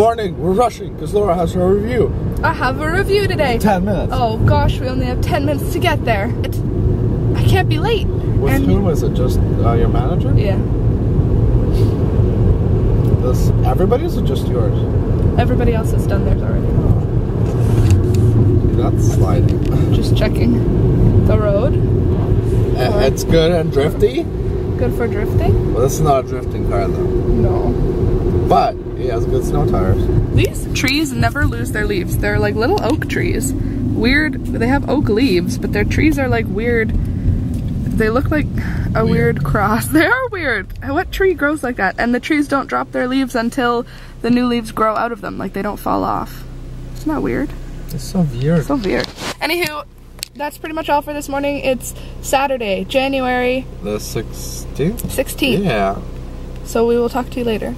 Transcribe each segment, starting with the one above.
morning. We're rushing because Laura has her review. I have a review today. 10 minutes. Oh gosh, we only have 10 minutes to get there. It, I can't be late. With and- whom is it? Just uh, your manager? Yeah, This everybody's or just yours? everybody else has done theirs already. That's sliding. Just checking the road. Uh, it's good and drifty. Good for drifting? Well, this is not a drifting car though. No. But it has good snow tires. These trees never lose their leaves. They're like little oak trees. Weird, they have oak leaves, but their trees are like weird. They look like a weird, cross. They are weird. What tree grows like that? And the trees don't drop their leaves until the new leaves grow out of them, like they don't fall off. Isn't that weird? It's so weird. So weird. Anywho, that's pretty much all for this morning. It's Saturday, January The 16th? 16th. Yeah. So we will talk to you later.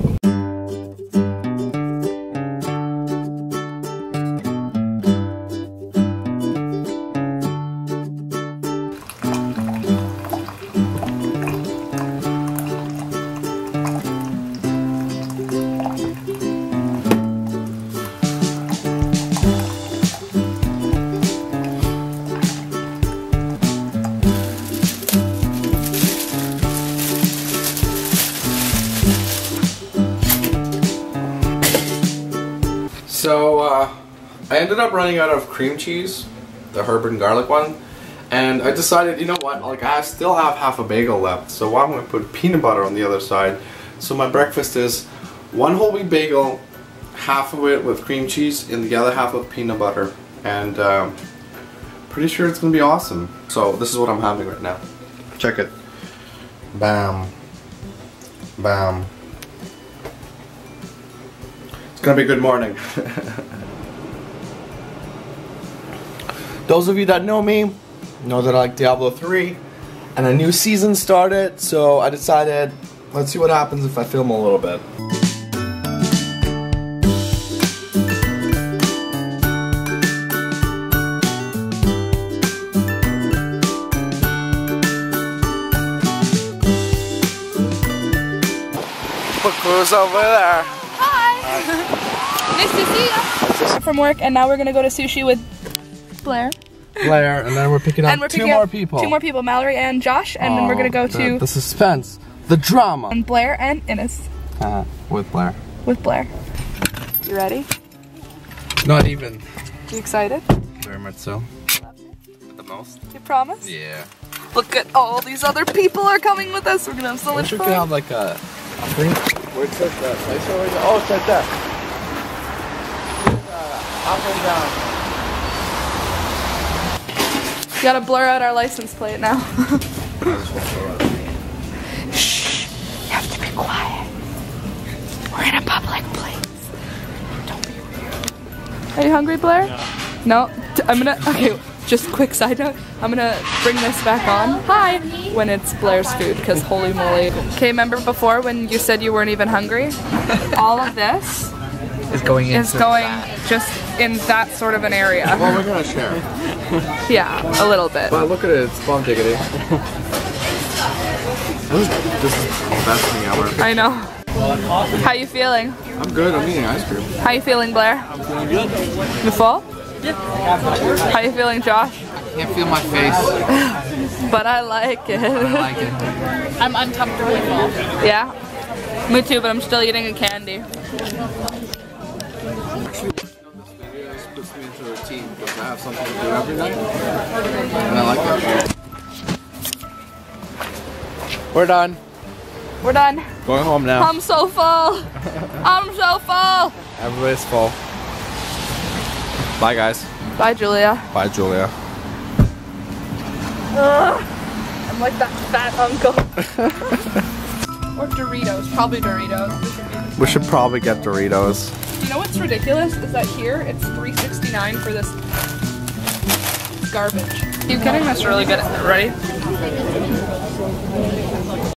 So, uh, I ended up running out of cream cheese, the herb and garlic one, and I decided, you know what, like I still have half a bagel left, so why don't I put peanut butter on the other side? So my breakfast is one whole wheat bagel, half of it with cream cheese, and the other half with peanut butter, and um, pretty sure it's gonna be awesome. So this is what I'm having right now. Check it. Bam. Bam. It's gonna be a good morning. Those of you that know me know that I like Diablo 3 and a new season started, so I decided let's see what happens if I film a little bit. Look who's over there. Hi! nice to see you. From work, and now we're gonna go to sushi with Blair. Blair, and then we're picking up we're two picking more people. Two more people, Mallory and Josh, and then we're gonna go Oh, to the, the suspense, the drama and Blair and Innes uh, with Blair. with Blair. You ready? Not even. You excited? Very much so. The most. You promise? Yeah. Look at all these other people are coming with us. We're gonna have so much we fun. could have like a, a thing. Where's that that place over there? Oh, it's right there. Uh, up and down. You gotta blur out our license plate now. Shh. You have to be quiet. We're in a public place. Don't be weird. Are you hungry, Blair? No. I'm gonna. Okay. Just quick side note. I'm gonna bring this back on. Hi. When it's Blair's food, because holy moly. Okay. Remember before when you said you weren't even hungry? All of this is going in. is going just in that sort of an area. Well, we're gonna share. Yeah, a little bit. But look at it, it's bomb diggity. this is the best thing ever. I know. How you feeling? I'm good, I'm eating ice cream. How you feeling, Blair? I'm feeling good. You full? Yeah. How you feeling, Josh? I can't feel my face. But I like it. I like it. I'm uncomfortably full. Yeah? Me too, but I'm still eating a candy. Actually, working on this video just puts me into a routine because I have something to do every night. And I like it. We're done. We're done. Going home now. I'm so full. I'm so full. Everybody's full. Bye, guys. Bye, Julia. Bye, Julia. Ugh. I'm like that fat uncle. or Doritos. Probably Doritos. This would be- We should probably get Doritos. You know what's ridiculous is that here it's 3.69 for this garbage. Keep getting this really good. Ready?